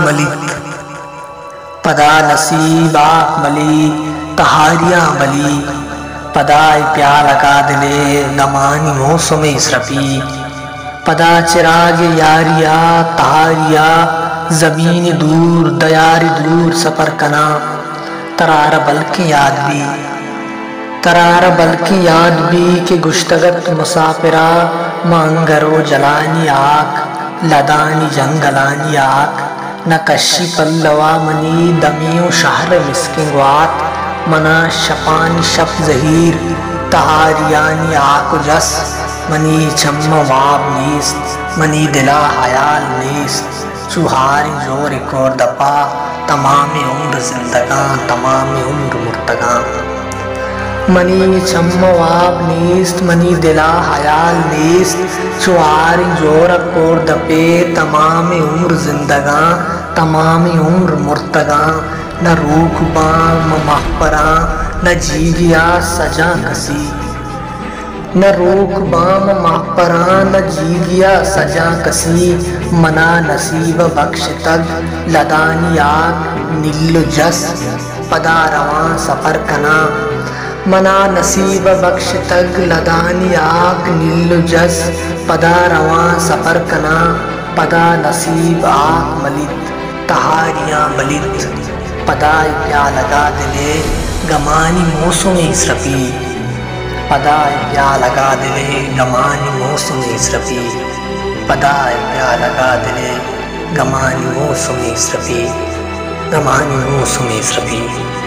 मलिक मली तहारिया मली गमानी मौसम पदा चिराग यारिया तहारिया ज़मीन दूर, दयारी दूर सफ़र कना तरार बल्कि याद भी तरार बल्कि याद भी कि गुश्तगत मुसाफिरा, मांगरो जलानी आख, लदानी जंगलानी आक न कशी पल्लवा मनी दमियो शहर मिस्किंगवात मना शपान शप जहीर, तहारियानी आक जस, मनी चम्म वाब नीस्त मनी दिला हयाल नीस्त चुहारी ज़ोर और दपा तमाम उम्र जिंदगा, तमाम उम्र मुर्तगा। मनी छम्मवाब नीस्त, मनी दिला हयाल नीस्त। चुआर ज़ोर कोर दपे, तमाम उम्र जिंदगा, तमाम उम्र मुर्तगा। न रूख बाम महपरा न जीगिया सजा कसी। न रूख बाम महपरा न जीगिया सजा कसी। मना नसीब बख्श तक लदानी आग नील जस। पदा रवा सफ़र कना। मना नसीब बख्श तग लदानी आग नील जस, पदा रवा सफ़र कना, पदा नसीब आग मलित, तहारियाँ मलित। पदा क्या लगा दिले, गमानी मौसम इसरपी। पदा क्या लगा दिले, गमानी मौसम इसरपी। पदा क्या लगा दिले, गमानी मौसम इसरपी। गमानी मौसम इसरपी।